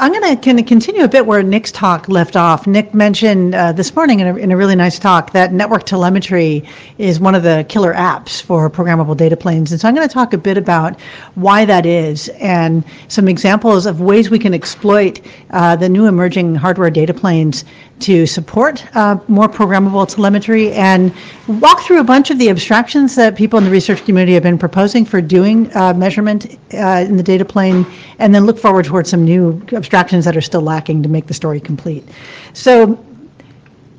I'm going to continue a bit where Nick's talk left off. Nick mentioned uh, this morning in a, in a, really nice talk that network telemetry is one of the killer apps for programmable data planes. And so I'm going to talk a bit about why that is and some examples of ways we can exploit uh, the new emerging hardware data planes to support uh, more programmable telemetry and walk through a bunch of the abstractions that people in the research community have been proposing for doing uh, measurement uh, in the data plane, and then look forward towards some new abstractions that are still lacking to make the story complete. So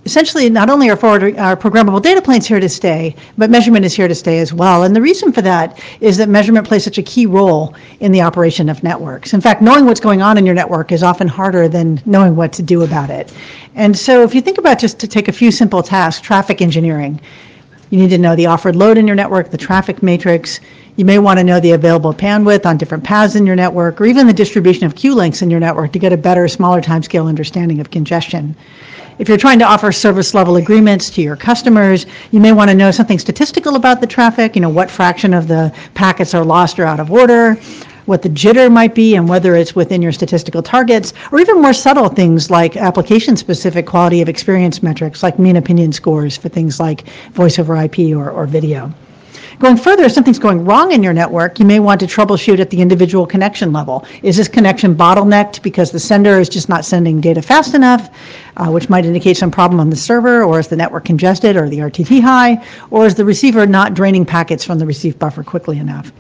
essentially not only are forward our programmable data planes here to stay, but measurement is here to stay as well. And the reason for that is that measurement plays such a key role in the operation of networks. In fact, knowing what's going on in your network is often harder than knowing what to do about it. And so if you think about just to take a few simple tasks, traffic engineering, you need to know the offered load in your network, the traffic matrix. You may want to know the available bandwidth on different paths in your network, or even the distribution of queue lengths in your network to get a better, smaller timescale understanding of congestion. If you're trying to offer service level agreements to your customers, you may want to know something statistical about the traffic, you know, what fraction of the packets are lost or out of order, what the jitter might be and whether it's within your statistical targets, or even more subtle things like application specific quality of experience metrics like mean opinion scores for things like voice over IP or, or video. Going further, if something's going wrong in your network, you may want to troubleshoot at the individual connection level. Is this connection bottlenecked because the sender is just not sending data fast enough, uh, which might indicate some problem on the server, or is the network congested or the RTT high, or is the receiver not draining packets from the receive buffer quickly enough?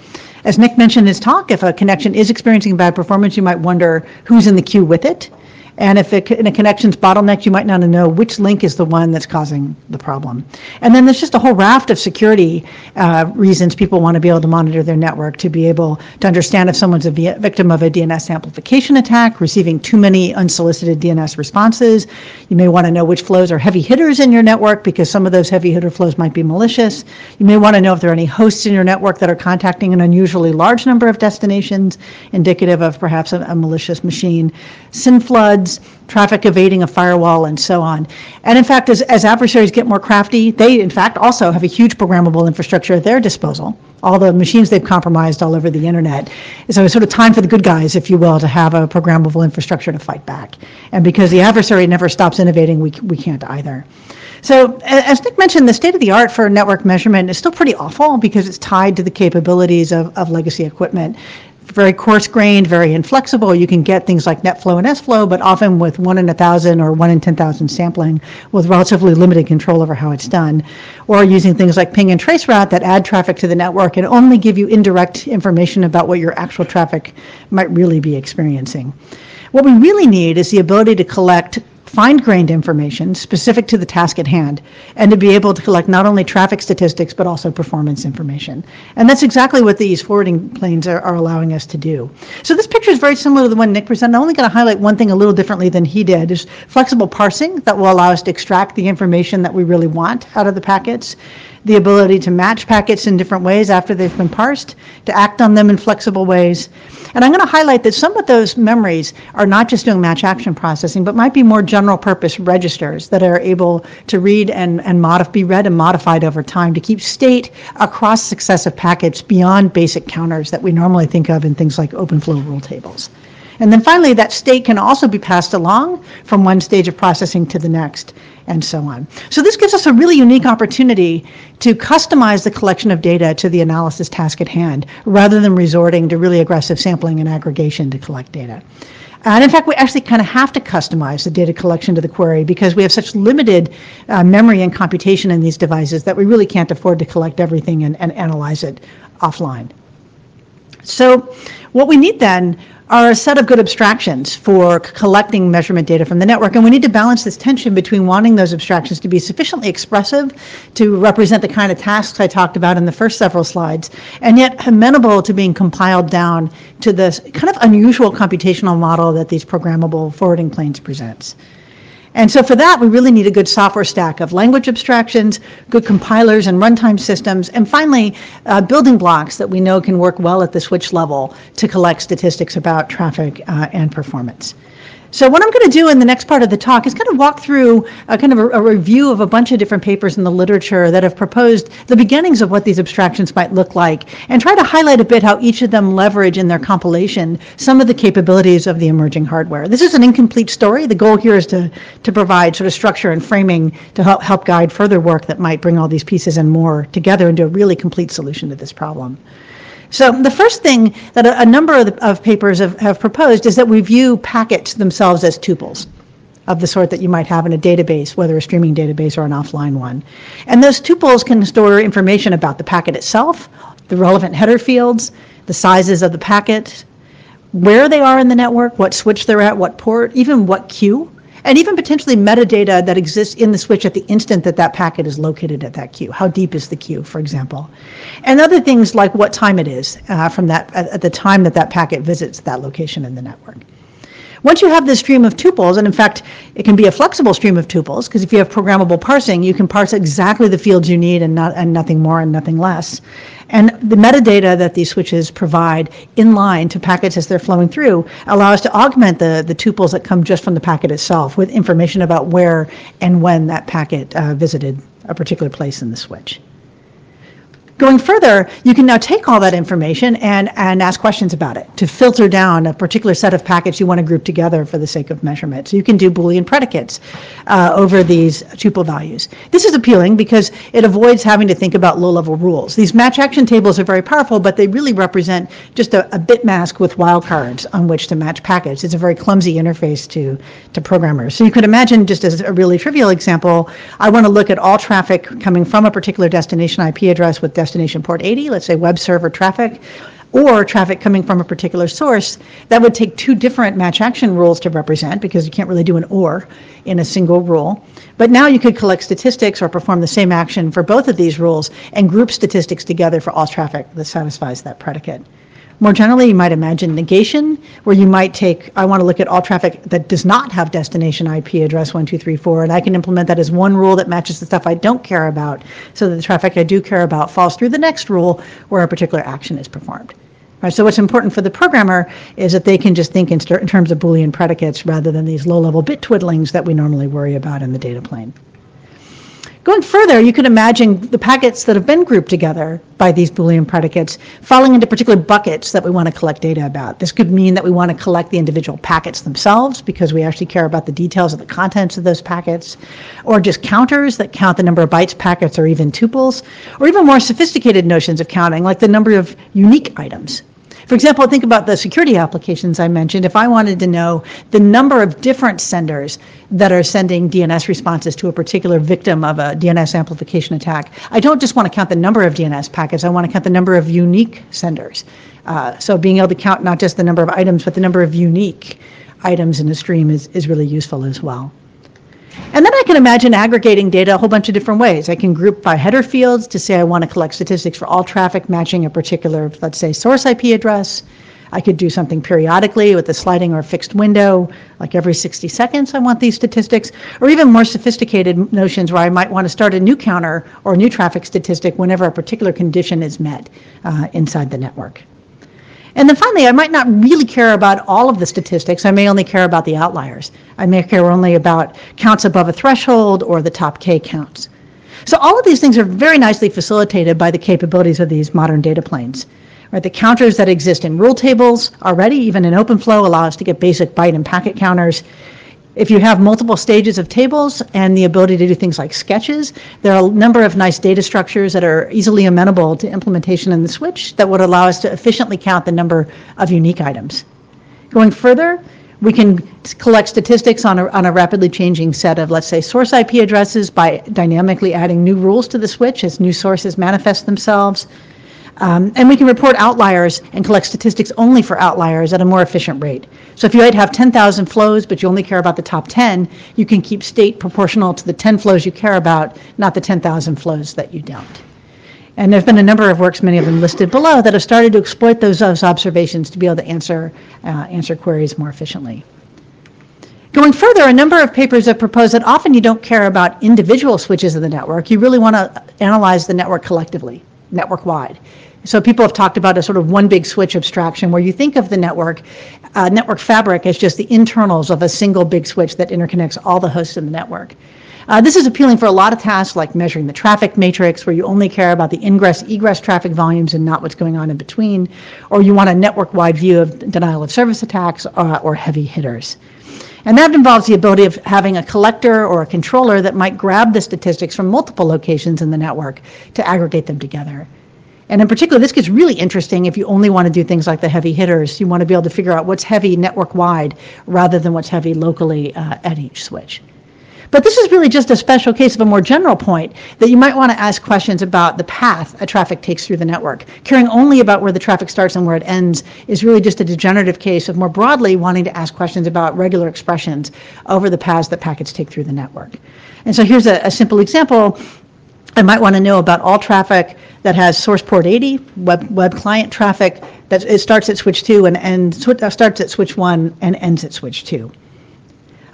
As Nick mentioned in his talk, if a connection is experiencing bad performance, you might wonder who's in the queue with it. And if it, in a connection's bottlenecked, you might not know which link is the one that's causing the problem. And then there's just a whole raft of security uh, reasons people want to be able to monitor their network to be able to understand if someone's a victim of a DNS amplification attack, receiving too many unsolicited DNS responses. You may want to know which flows are heavy hitters in your network because some of those heavy hitter flows might be malicious. You may want to know if there are any hosts in your network that are contacting an unusually large number of destinations, indicative of perhaps a, a malicious machine. SYN floods traffic evading a firewall, and so on. And in fact, as, as adversaries get more crafty, they in fact also have a huge programmable infrastructure at their disposal. All the machines they've compromised all over the internet. So it's sort of time for the good guys, if you will, to have a programmable infrastructure to fight back. And because the adversary never stops innovating, we, we can't either. So as Nick mentioned, the state of the art for network measurement is still pretty awful because it's tied to the capabilities of, of legacy equipment very coarse grained, very inflexible. You can get things like NetFlow and SFlow, but often with one in a thousand or one in 10,000 sampling with relatively limited control over how it's done. Or using things like ping and traceroute that add traffic to the network and only give you indirect information about what your actual traffic might really be experiencing. What we really need is the ability to collect fine-grained information specific to the task at hand and to be able to collect not only traffic statistics but also performance information. And that's exactly what these forwarding planes are, are allowing us to do. So this picture is very similar to the one Nick presented. I'm only going to highlight one thing a little differently than he did. Is flexible parsing that will allow us to extract the information that we really want out of the packets the ability to match packets in different ways after they've been parsed, to act on them in flexible ways. And I'm going to highlight that some of those memories are not just doing match action processing, but might be more general purpose registers that are able to read and, and modif- be read and modified over time to keep state across successive packets beyond basic counters that we normally think of in things like OpenFlow rule tables. And then finally, that state can also be passed along from one stage of processing to the next and so on. So this gives us a really unique opportunity to customize the collection of data to the analysis task at hand, rather than resorting to really aggressive sampling and aggregation to collect data. And in fact, we actually kind of have to customize the data collection to the query because we have such limited uh, memory and computation in these devices that we really can't afford to collect everything and, and analyze it offline. So what we need then are a set of good abstractions for collecting measurement data from the network. And we need to balance this tension between wanting those abstractions to be sufficiently expressive to represent the kind of tasks I talked about in the first several slides, and yet amenable to being compiled down to this kind of unusual computational model that these programmable forwarding planes presents. And so for that, we really need a good software stack of language abstractions, good compilers and runtime systems, and finally, uh, building blocks that we know can work well at the switch level to collect statistics about traffic uh, and performance. So what I'm going to do in the next part of the talk is kind of walk through a kind of a, a, review of a bunch of different papers in the literature that have proposed the beginnings of what these abstractions might look like and try to highlight a bit how each of them leverage in their compilation some of the capabilities of the emerging hardware. This is an incomplete story. The goal here is to, to provide sort of structure and framing to help, help guide further work that might bring all these pieces and more together into a really complete solution to this problem. So the first thing that a, a number of, the, of papers have, have proposed is that we view packets themselves as tuples of the sort that you might have in a database, whether a streaming database or an offline one. And those tuples can store information about the packet itself, the relevant header fields, the sizes of the packet, where they are in the network, what switch they're at, what port, even what queue and even potentially metadata that exists in the switch at the instant that that packet is located at that queue. How deep is the queue, for example? And other things like what time it is uh, from that at the time that that packet visits that location in the network. Once you have this stream of tuples, and in fact, it can be a flexible stream of tuples, because if you have programmable parsing, you can parse exactly the fields you need and, not, and nothing more and nothing less. And the metadata that these switches provide in line to packets as they're flowing through allow us to augment the, the tuples that come just from the packet itself with information about where and when that packet uh, visited a particular place in the switch. Going further, you can now take all that information and, and ask questions about it to filter down a particular set of packets you want to group together for the sake of measurement. So you can do Boolean predicates uh, over these tuple values. This is appealing because it avoids having to think about low-level rules. These match action tables are very powerful, but they really represent just a, a bit mask with wildcards on which to match packets. It's a very clumsy interface to, to programmers. So you could imagine, just as a really trivial example, I want to look at all traffic coming from a particular destination IP address with destination destination port 80, let's say web server traffic, or traffic coming from a particular source, that would take two different match action rules to represent because you can't really do an or in a single rule. But now you could collect statistics or perform the same action for both of these rules and group statistics together for all traffic that satisfies that predicate. More generally, you might imagine negation, where you might take, I want to look at all traffic that does not have destination IP address 1234, and I can implement that as one rule that matches the stuff I don't care about, so that the traffic I do care about falls through the next rule where a particular action is performed. Right, so what's important for the programmer is that they can just think in, in terms of Boolean predicates rather than these low-level bit twiddlings that we normally worry about in the data plane. Going further, you could imagine the packets that have been grouped together by these Boolean predicates falling into particular buckets that we want to collect data about. This could mean that we want to collect the individual packets themselves because we actually care about the details of the contents of those packets, or just counters that count the number of bytes packets or even tuples, or even more sophisticated notions of counting like the number of unique items for example, think about the security applications I mentioned. If I wanted to know the number of different senders that are sending DNS responses to a particular victim of a DNS amplification attack, I don't just want to count the number of DNS packets, I want to count the number of unique senders. Uh, so being able to count not just the number of items, but the number of unique items in a stream is, is really useful as well. And then I can imagine aggregating data a whole bunch of different ways. I can group by header fields to say I want to collect statistics for all traffic matching a particular, let's say, source IP address. I could do something periodically with a sliding or fixed window, like every 60 seconds I want these statistics, or even more sophisticated notions where I might want to start a new counter or a new traffic statistic whenever a particular condition is met uh, inside the network. And then finally, I might not really care about all of the statistics. I may only care about the outliers. I may care only about counts above a threshold or the top K counts. So all of these things are very nicely facilitated by the capabilities of these modern data planes. Right, the counters that exist in rule tables already, even in OpenFlow, allow us to get basic byte and packet counters. If you have multiple stages of tables and the ability to do things like sketches, there are a number of nice data structures that are easily amenable to implementation in the switch that would allow us to efficiently count the number of unique items. Going further, we can collect statistics on a, on a rapidly changing set of, let's say, source IP addresses by dynamically adding new rules to the switch as new sources manifest themselves. Um, and we can report outliers and collect statistics only for outliers at a more efficient rate. So if you might have 10,000 flows, but you only care about the top 10, you can keep state proportional to the 10 flows you care about, not the 10,000 flows that you don't. And there have been a number of works, many of them listed below, that have started to exploit those, observations to be able to answer, uh, answer queries more efficiently. Going further, a number of papers have proposed that often you don't care about individual switches in the network. You really want to analyze the network collectively, network wide. So people have talked about a sort of one big switch abstraction where you think of the network, uh, network fabric as just the internals of a single big switch that interconnects all the hosts in the network. Uh, this is appealing for a lot of tasks like measuring the traffic matrix, where you only care about the ingress egress traffic volumes and not what's going on in between, or you want a network wide view of denial of service attacks uh, or heavy hitters. And that involves the ability of having a collector or a controller that might grab the statistics from multiple locations in the network to aggregate them together. And in particular, this gets really interesting if you only want to do things like the heavy hitters. You want to be able to figure out what's heavy network wide rather than what's heavy locally uh, at each switch. But this is really just a special case of a more general point that you might want to ask questions about the path a traffic takes through the network. Caring only about where the traffic starts and where it ends is really just a degenerative case of more broadly wanting to ask questions about regular expressions over the paths that packets take through the network. And so here's a, a simple example. I might want to know about all traffic that has source port 80, web, web client traffic that it starts at switch 2 and uh, starts at switch 1 and ends at switch 2.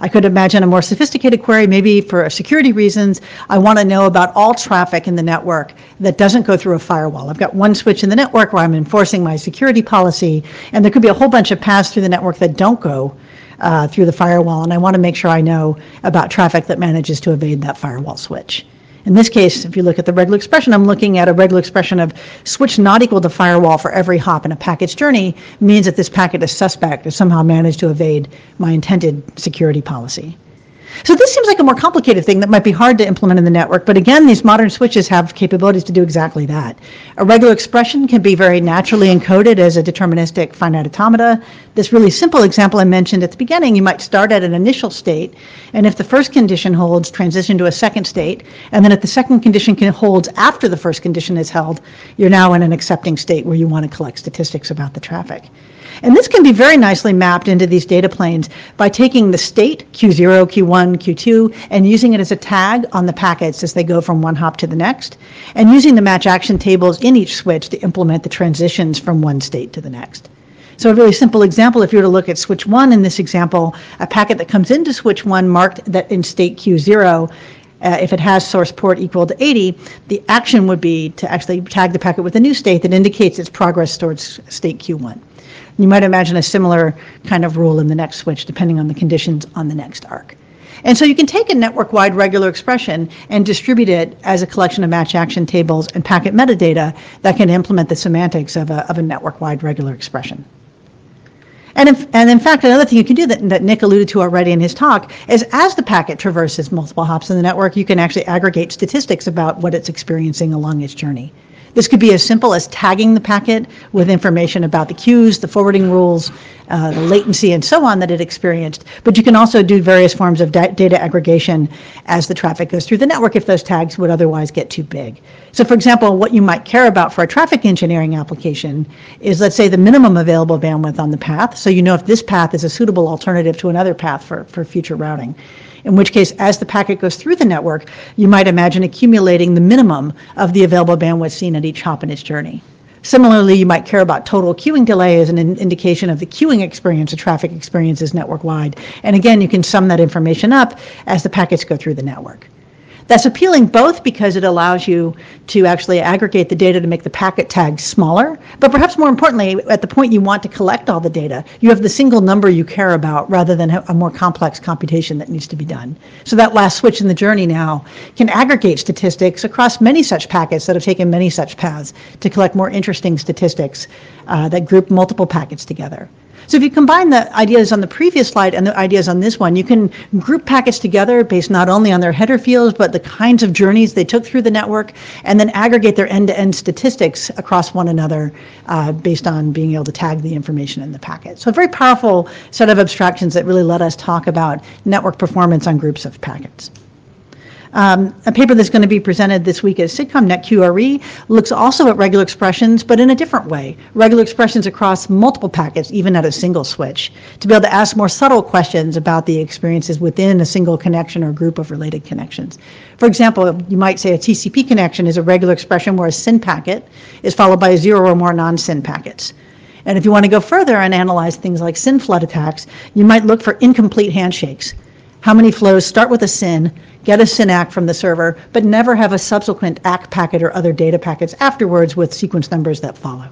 I could imagine a more sophisticated query, maybe for security reasons. I want to know about all traffic in the network that doesn't go through a firewall. I've got one switch in the network where I'm enforcing my security policy, and there could be a whole bunch of paths through the network that don't go uh, through the firewall, and I want to make sure I know about traffic that manages to evade that firewall switch. In this case, if you look at the regular expression, I'm looking at a regular expression of switch not equal to firewall for every hop in a packet's journey means that this packet is suspect or somehow managed to evade my intended security policy. So this seems like a more complicated thing that might be hard to implement in the network, but again, these modern switches have capabilities to do exactly that. A regular expression can be very naturally encoded as a deterministic finite automata. This really simple example I mentioned at the beginning, you might start at an initial state, and if the first condition holds, transition to a second state, and then if the second condition can, holds after the first condition is held, you're now in an accepting state where you want to collect statistics about the traffic. And this can be very nicely mapped into these data planes by taking the state, Q0, Q1, Q2, and using it as a tag on the packets as they go from one hop to the next, and using the match action tables in each switch to implement the transitions from one state to the next. So a really simple example, if you were to look at switch one in this example, a packet that comes into switch one marked that in state Q0 uh, if it has source port equal to 80, the action would be to actually tag the packet with a new state that indicates its progress towards state Q1. You might imagine a similar kind of rule in the next switch depending on the conditions on the next arc. And so you can take a network-wide regular expression and distribute it as a collection of match action tables and packet metadata that can implement the semantics of a, of a network-wide regular expression. And, if, and in fact, another thing you can do that, that Nick alluded to already in his talk is as the packet traverses multiple hops in the network, you can actually aggregate statistics about what it's experiencing along its journey. This could be as simple as tagging the packet with information about the queues, the forwarding rules, uh, the latency, and so on that it experienced. But you can also do various forms of da data aggregation as the traffic goes through the network if those tags would otherwise get too big. So for example, what you might care about for a traffic engineering application is, let's say, the minimum available bandwidth on the path. So you know if this path is a suitable alternative to another path for, for future routing in which case, as the packet goes through the network, you might imagine accumulating the minimum of the available bandwidth seen at each hop in its journey. Similarly, you might care about total queuing delay as an in indication of the queuing experience a traffic experiences network wide. And again, you can sum that information up as the packets go through the network. That's appealing both because it allows you to actually aggregate the data to make the packet tags smaller, but perhaps more importantly, at the point you want to collect all the data, you have the single number you care about rather than a more complex computation that needs to be done. So that last switch in the journey now can aggregate statistics across many such packets that have taken many such paths to collect more interesting statistics uh, that group multiple packets together. So if you combine the ideas on the previous slide and the ideas on this one, you can group packets together based not only on their header fields, but the kinds of journeys they took through the network, and then aggregate their end-to-end statistics across one another uh, based on being able to tag the information in the packet. So a very powerful set of abstractions that really let us talk about network performance on groups of packets. Um, a paper that's going to be presented this week at SIGCOMM NetQRE looks also at regular expressions, but in a different way. Regular expressions across multiple packets, even at a single switch, to be able to ask more subtle questions about the experiences within a single connection or group of related connections. For example, you might say a TCP connection is a regular expression where a SYN packet is followed by zero or more non-SYN packets. And if you want to go further and analyze things like SYN flood attacks, you might look for incomplete handshakes How many flows start with a SYN, get a SYN ACK from the server, but never have a subsequent ACK packet or other data packets afterwards with sequence numbers that follow.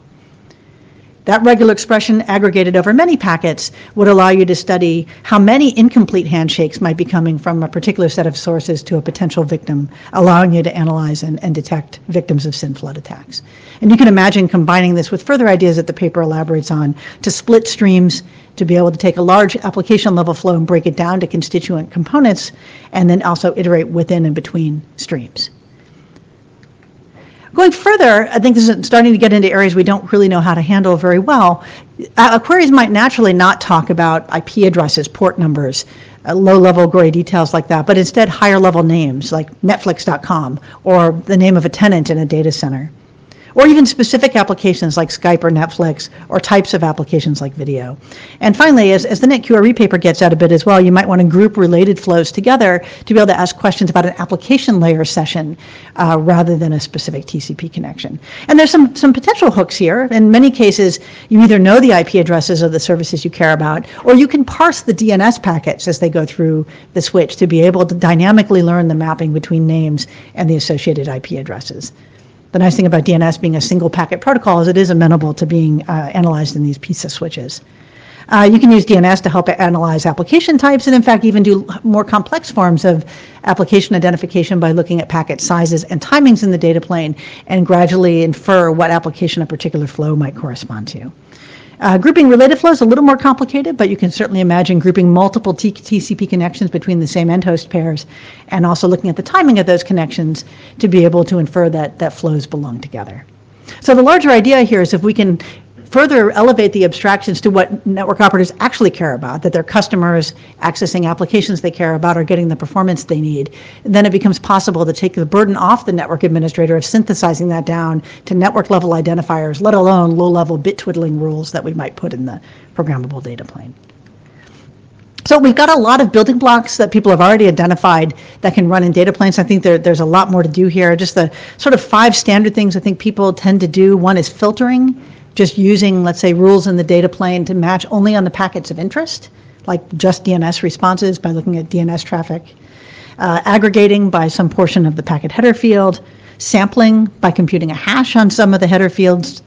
That regular expression aggregated over many packets would allow you to study how many incomplete handshakes might be coming from a particular set of sources to a potential victim, allowing you to analyze and, and detect victims of SYN flood attacks. And you can imagine combining this with further ideas that the paper elaborates on to split streams, to be able to take a large application level flow and break it down to constituent components, and then also iterate within and between streams. Going further, I think this is starting to get into areas we don't really know how to handle very well. Uh, queries might naturally not talk about IP addresses, port numbers, uh, low level gray details like that, but instead higher level names like Netflix.com or the name of a tenant in a data center or even specific applications like Skype or Netflix, or types of applications like video. And finally, as, as the NetQRE paper gets out a bit as well, you might want to group related flows together to be able to ask questions about an application layer session uh, rather than a specific TCP connection. And there's some, some potential hooks here. In many cases, you either know the IP addresses of the services you care about, or you can parse the DNS packets as they go through the switch to be able to dynamically learn the mapping between names and the associated IP addresses. The nice thing about DNS being a single packet protocol is it is amenable to being uh, analyzed in these P4 switches. Uh, you can use DNS to help analyze application types and in fact even do more complex forms of application identification by looking at packet sizes and timings in the data plane and gradually infer what application a particular flow might correspond to. Uh, grouping related flows is a little more complicated, but you can certainly imagine grouping multiple T TCP connections between the same end host pairs and also looking at the timing of those connections to be able to infer that, that flows belong together. So the larger idea here is if we can further elevate the abstractions to what network operators actually care about, that their customers accessing applications they care about are getting the performance they need, then it becomes possible to take the burden off the network administrator of synthesizing that down to network level identifiers, let alone low level bit twiddling rules that we might put in the programmable data plane. So we've got a lot of building blocks that people have already identified that can run in data planes. I think there, there's a lot more to do here. Just the sort of five standard things I think people tend to do. One is filtering just using, let's say, rules in the data plane to match only on the packets of interest, like just DNS responses by looking at DNS traffic, uh, aggregating by some portion of the packet header field, sampling by computing a hash on some of the header fields,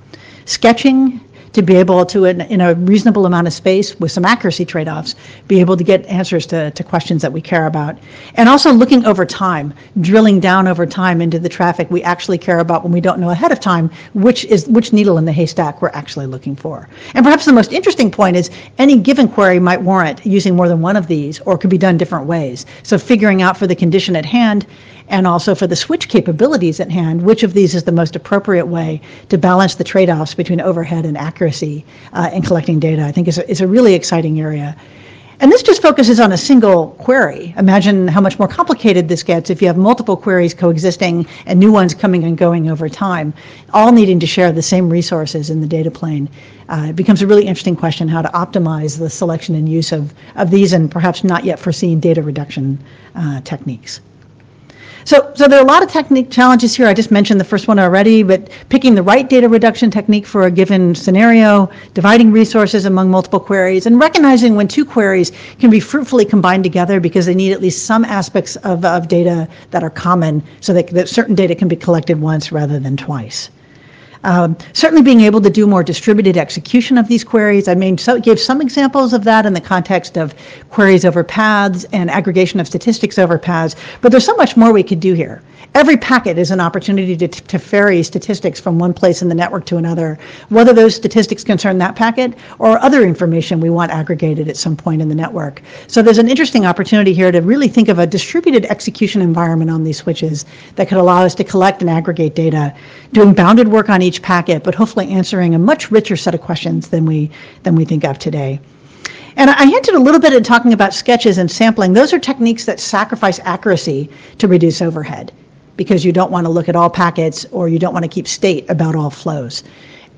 sketching to be able to, in, in a reasonable amount of space with some accuracy trade-offs, be able to get answers to, to questions that we care about. And also looking over time, drilling down over time into the traffic we actually care about when we don't know ahead of time which is which needle in the haystack we're actually looking for. And perhaps the most interesting point is any given query might warrant using more than one of these or could be done different ways. So figuring out for the condition at hand and also for the switch capabilities at hand, which of these is the most appropriate way to balance the trade-offs between overhead and accuracy uh, in collecting data, I think is a, is a really exciting area. And this just focuses on a single query. Imagine how much more complicated this gets if you have multiple queries coexisting and new ones coming and going over time, all needing to share the same resources in the data plane. Uh, it becomes a really interesting question how to optimize the selection and use of, of these and perhaps not yet foreseen data reduction uh, techniques. So, so there are a lot of technique challenges here. I just mentioned the first one already, but picking the right data reduction technique for a given scenario, dividing resources among multiple queries, and recognizing when two queries can be fruitfully combined together because they need at least some aspects of, of data that are common so that, that certain data can be collected once rather than twice. Um, certainly being able to do more distributed execution of these queries. I mean, so gave some examples of that in the context of queries over paths and aggregation of statistics over paths, but there's so much more we could do here. Every packet is an opportunity to, to ferry statistics from one place in the network to another, whether those statistics concern that packet or other information we want aggregated at some point in the network. So there's an interesting opportunity here to really think of a distributed execution environment on these switches that could allow us to collect and aggregate data, doing bounded work on each packet, but hopefully answering a much richer set of questions than we, than we think of today. And I hinted a little bit in talking about sketches and sampling. Those are techniques that sacrifice accuracy to reduce overhead because you don't want to look at all packets or you don't want to keep state about all flows.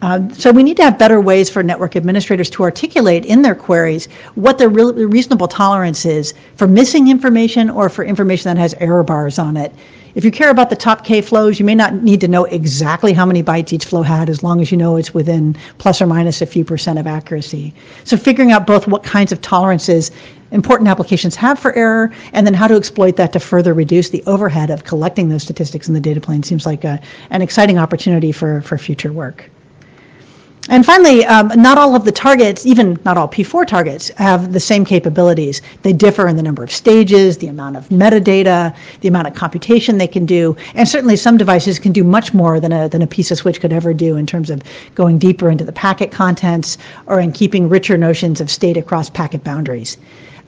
Uh, so we need to have better ways for network administrators to articulate in their queries what their re reasonable tolerance is for missing information or for information that has error bars on it If you care about the top K flows, you may not need to know exactly how many bytes each flow had as long as you know it's within plus or minus a few percent of accuracy. So figuring out both what kinds of tolerances important applications have for error and then how to exploit that to further reduce the overhead of collecting those statistics in the data plane seems like a, an exciting opportunity for, for future work. And finally, um, not all of the targets, even not all P4 targets, have the same capabilities. They differ in the number of stages, the amount of metadata, the amount of computation they can do, and certainly some devices can do much more than a, than a P4 switch could ever do in terms of going deeper into the packet contents or in keeping richer notions of state across packet boundaries.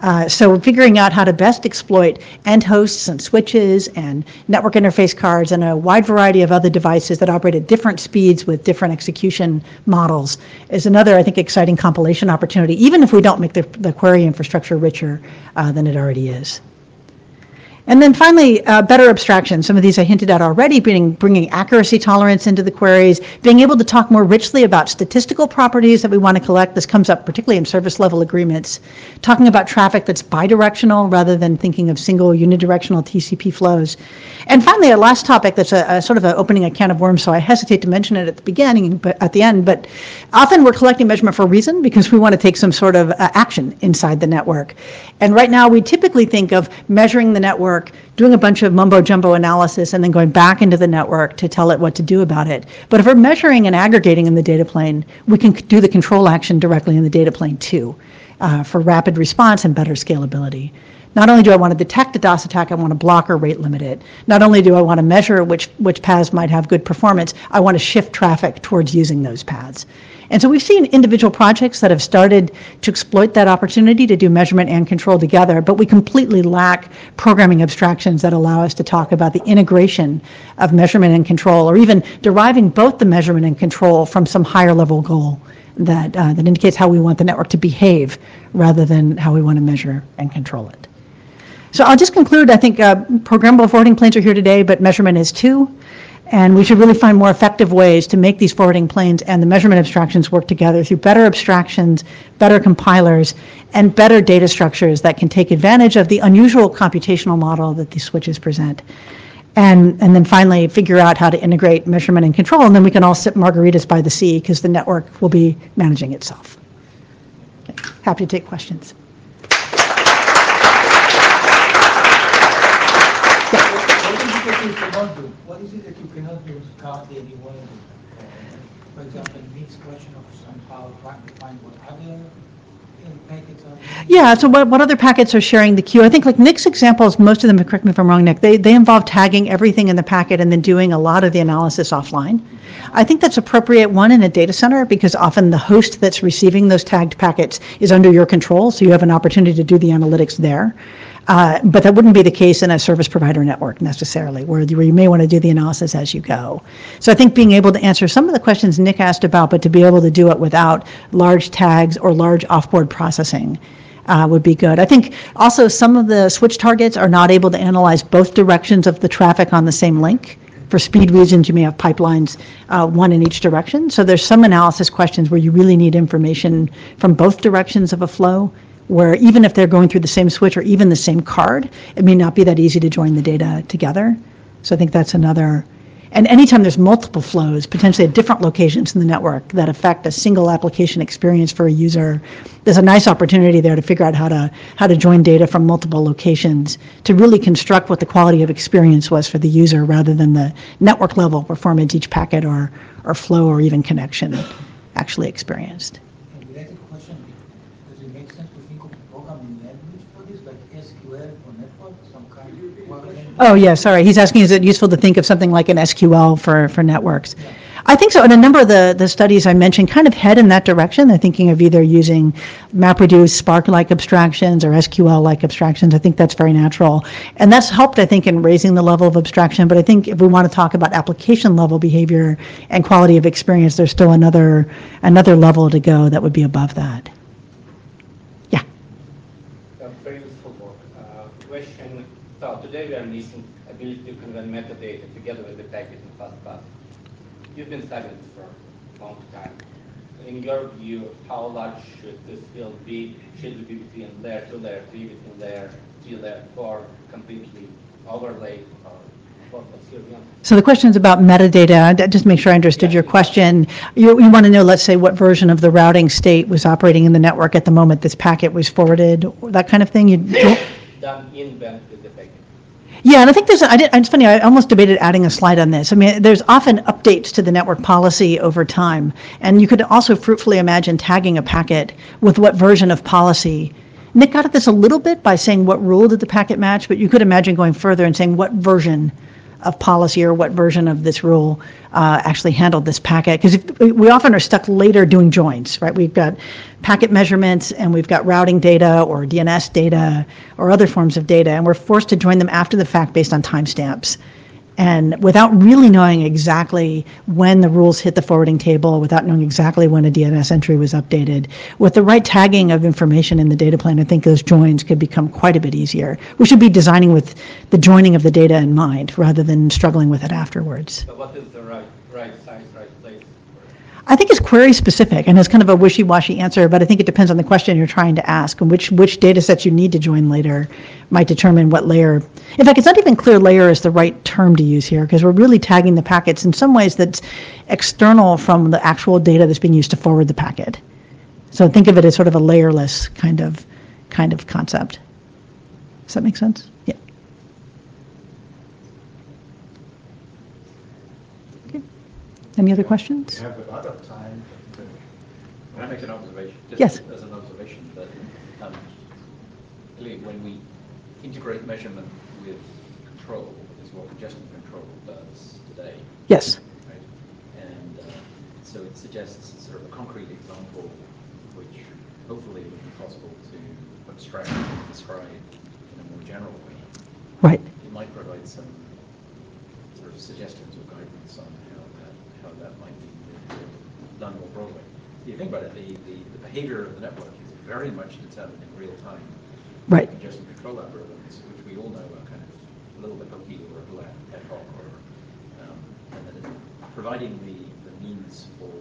Uh, so figuring out how to best exploit end hosts and switches and network interface cards and a wide variety of other devices that operate at different speeds with different execution models is another, I think, exciting compilation opportunity, even if we don't make the, the query infrastructure richer uh, than it already is. And then finally, uh, better abstraction. Some of these I hinted at already, bringing, bringing accuracy tolerance into the queries, being able to talk more richly about statistical properties that we want to collect. This comes up particularly in service level agreements. Talking about traffic that's bidirectional rather than thinking of single unidirectional TCP flows. And finally, a last topic that's a, a sort of a opening a can of worms, so I hesitate to mention it at the beginning, but at the end. But often we're collecting measurement for a reason because we want to take some sort of uh, action inside the network. And right now, we typically think of measuring the network, doing a bunch of mumbo jumbo analysis, and then going back into the network to tell it what to do about it. But if we're measuring and aggregating in the data plane, we can do the control action directly in the data plane too uh, for rapid response and better scalability. Not only do I want to detect a DOS attack, I want to block or rate limit it. Not only do I want to measure which, which paths might have good performance, I want to shift traffic towards using those paths. And so we've seen individual projects that have started to exploit that opportunity to do measurement and control together, but we completely lack programming abstractions that allow us to talk about the integration of measurement and control, or even deriving both the measurement and control from some higher level goal that, uh, that indicates how we want the network to behave rather than how we want to measure and control it. So I'll just conclude, I think uh, programmable forwarding planes are here today, but measurement is too. And we should really find more effective ways to make these forwarding planes and the measurement abstractions work together through better abstractions, better compilers, and better data structures that can take advantage of the unusual computational model that these switches present. And, and then finally figure out how to integrate measurement and control, and then we can all sip margaritas by the sea because the network will be managing itself. Okay. Happy to take questions. What is it that you cannot do currently and you want to do? Nick's question of somehow trying to find what other. Yeah, so what, what other packets are sharing the queue? I think like Nick's examples, most of them, correct me if I'm wrong, Nick, they, they involve tagging everything in the packet and then doing a lot of the analysis offline. I think that's appropriate, one, in a data center, because often the host that's receiving those tagged packets is under your control, so you have an opportunity to do the analytics there. Uh, but that wouldn't be the case in a service provider network necessarily, where you, where you may want to do the analysis as you go. So I think being able to answer some of the questions Nick asked about, but to be able to do it without large tags or large offboard processing uh, would be good. I think also some of the switch targets are not able to analyze both directions of the traffic on the same link. For speed reasons, you may have pipelines, uh, one in each direction. So there's some analysis questions where you really need information from both directions of a flow where even if they're going through the same switch or even the same card, it may not be that easy to join the data together. So I think that's another. And anytime there's multiple flows, potentially at different locations in the network that affect a single application experience for a user, there's a nice opportunity there to figure out how to how to join data from multiple locations to really construct what the quality of experience was for the user rather than the network level performance each packet or, or flow or even connection actually experienced. Oh, yeah, sorry. He's asking, is it useful to think of something like an SQL for, for networks? I think so. And a number of the, the studies I mentioned kind of head in that direction. They're thinking of either using MapReduce, Spark-like abstractions or SQL-like abstractions. I think that's very natural. And that's helped, I think, in raising the level of abstraction. But I think if we want to talk about application level behavior and quality of experience, there's still another, another level to go that would be above that. Yeah. Very useful work. Uh, question: So today we are missing ability to convey metadata together with the packet in FastPath. You've been studying this for a long time. In your view, how large should this field be? Should it be between layer 2, layer 3, between layer 3, layer 4, completely overlaid? Or what, what's your? So the question is about metadata. Just make sure I understood your question. You, you want to know, let's say, what version of the routing state was operating in the network at the moment this packet was forwarded, or that kind of thing? You, Done in band. Yeah, and I think there's, I did, it's funny, I almost debated adding a slide on this. I mean, there's often updates to the network policy over time. And you could also fruitfully imagine tagging a packet with what version of policy. Nick got at this a little bit by saying what rule did the packet match, but you could imagine going further and saying what version of policy or what version of this rule uh, actually handled this packet. Because we often are stuck later doing joins, right? We've got packet measurements and we've got routing data or DNS data or other forms of data, and we're forced to join them after the fact based on timestamps. And without really knowing exactly when the rules hit the forwarding table, without knowing exactly when a DNS entry was updated, with the right tagging of information in the data plane, I think those joins could become quite a bit easier. We should be designing with the joining of the data in mind rather than struggling with it afterwards. So what is the right, right size, right place? I think it's query specific, and it's kind of a wishy-washy answer, but I think it depends on the question you're trying to ask and which which data sets you need to join later might determine what layer. In fact, it's not even clear layer is the right term to use here because we're really tagging the packets in some ways that's external from the actual data that's being used to forward the packet. So think of it as sort of a layerless kind of kind of concept. Does that make sense? Yeah. Okay. Any other questions? We have a lot of time. Can I make an observation? Just Yes. As an observation that, um, clearly when we integrate measurement with control, is what congestion control does today, Yes. right? And uh, so it suggests sort of a concrete example which hopefully would be possible to abstract and describe in a more general way. Right. It might provide some sort of suggestions or guidance on how how that might be done more broadly. You think about it, the, the, the behavior of the network is very much determined in real time. Right. Congestion control algorithms, which we all know are kind of a little bit hokey or a little ad hoc or, um, and is providing the, the means for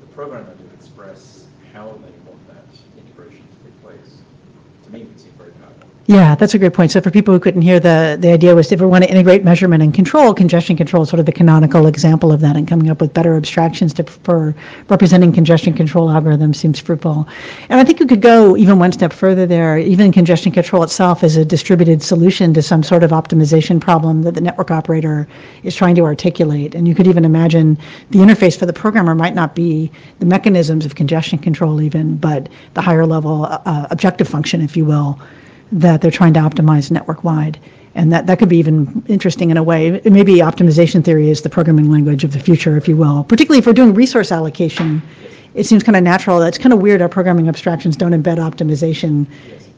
the programmer to express how they want that integration to take place, to me would seem very powerful. Yeah, that's a great point. So for people who couldn't hear, the, the idea was if we want to integrate measurement and control, congestion control is sort of the canonical example of that and coming up with better abstractions to, for representing congestion control algorithms seems fruitful. And I think you could go even one step further there. Even congestion control itself is a distributed solution to some sort of optimization problem that the network operator is trying to articulate. And you could even imagine the interface for the programmer might not be the mechanisms of congestion control even, but the higher level uh, objective function, if you will, that they're trying to optimize network-wide. And that, that could be even interesting in a way. Maybe optimization theory is the programming language of the future, if you will. Particularly if we're doing resource allocation, it seems kind of natural. It's kind of weird our programming abstractions don't embed optimization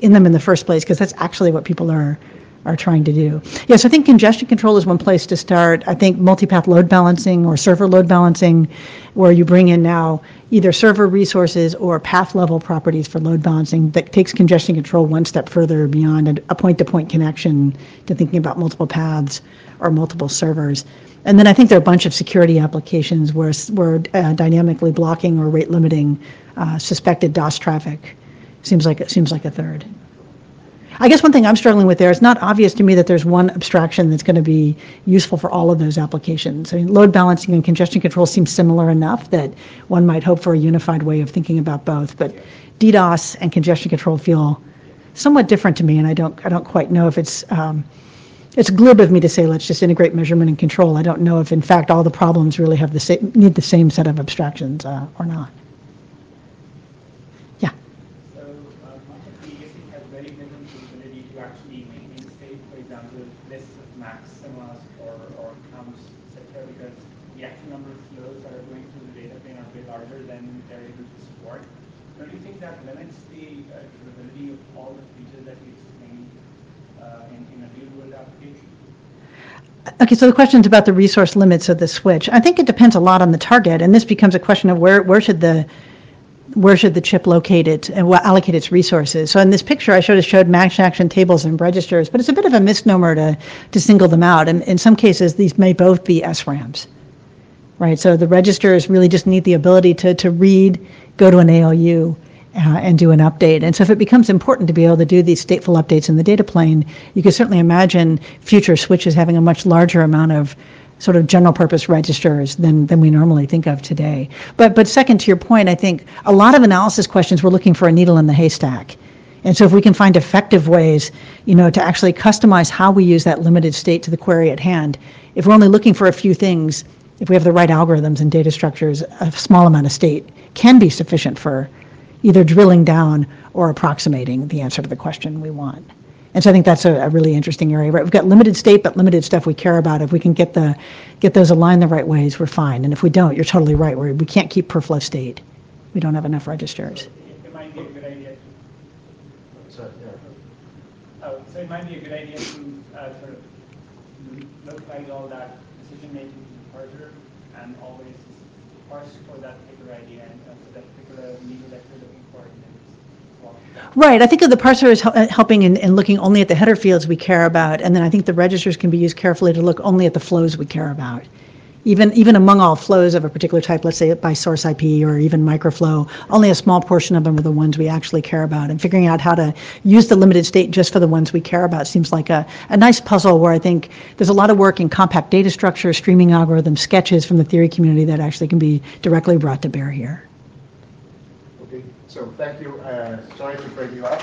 in them in the first place, because that's actually what people are are trying to do. Yes, I think congestion control is one place to start. I think multipath load balancing or server load balancing, where you bring in now either server resources or path level properties for load balancing that takes congestion control one step further beyond a point to point connection to thinking about multiple paths or multiple servers. And then I think there are a bunch of security applications where, where uh, dynamically blocking or rate limiting uh, suspected DOS traffic seems like, it seems like a third. I guess one thing I'm struggling with there, it's not obvious to me that there's one abstraction that's going to be useful for all of those applications. I mean, load balancing and congestion control seem similar enough that one might hope for a unified way of thinking about both. But DDoS and congestion control feel somewhat different to me, and I don't, I don't quite know if it's, um, it's glib of me to say let's just integrate measurement and control. I don't know if, in fact, all the problems really have the same, need the same set of abstractions uh, or not. Yeah. So uh, Market previously has very limited ability to actually maintain state, for example, lists of maximas or, or counts, etc., because the actual number of flows that are going through the data plane are way larger than they're able to support. Don't you think that limits the uh, capability of all the features that you explained uh, in, in a real-world application? Okay, so the question is about the resource limits of the switch. I think it depends a lot on the target, and this becomes a question of where, where should the where should the chip locate it and allocate its resources. So in this picture, I showed showed match action tables and registers, but it's a bit of a misnomer to to single them out. And in some cases, these may both be SRAMs, right? So the registers really just need the ability to to read, go to an ALU, uh, and do an update. And so if it becomes important to be able to do these stateful updates in the data plane, you could certainly imagine future switches having a much larger amount of sort of general purpose registers than, than we normally think of today. But, but second, to your point, I think a lot of analysis questions we're looking for a needle in the haystack. And so if we can find effective ways, you know, to actually customize how we use that limited state to the query at hand, if we're only looking for a few things, if we have the right algorithms and data structures, a small amount of state can be sufficient for either drilling down or approximating the answer to the question we want. And so I think that's a, a really interesting area. Right? We've got limited state, but limited stuff we care about. If we can get the get those aligned the right ways, we're fine. And if we don't, you're totally right. We're, we can't keep per flow state. We don't have enough registers. It might be a good idea, So, yeah. oh, so it might be a good idea to uh, sort of localize all that decision-making to the parser and always parse for that particular idea and uh, for that particular that you're looking for. Right. I think of the parser uh, helping in, in looking only at the header fields we care about, and then I think the registers can be used carefully to look only at the flows we care about. Even even among all flows of a particular type, let's say by source IP or even microflow, only a small portion of them are the ones we actually care about. And figuring out how to use the limited state just for the ones we care about seems like a, a nice puzzle where I think there's a lot of work in compact data structure, streaming algorithms, sketches from the theory community that actually can be directly brought to bear here. Okay, so thank you. Uh, Sorry to break you up.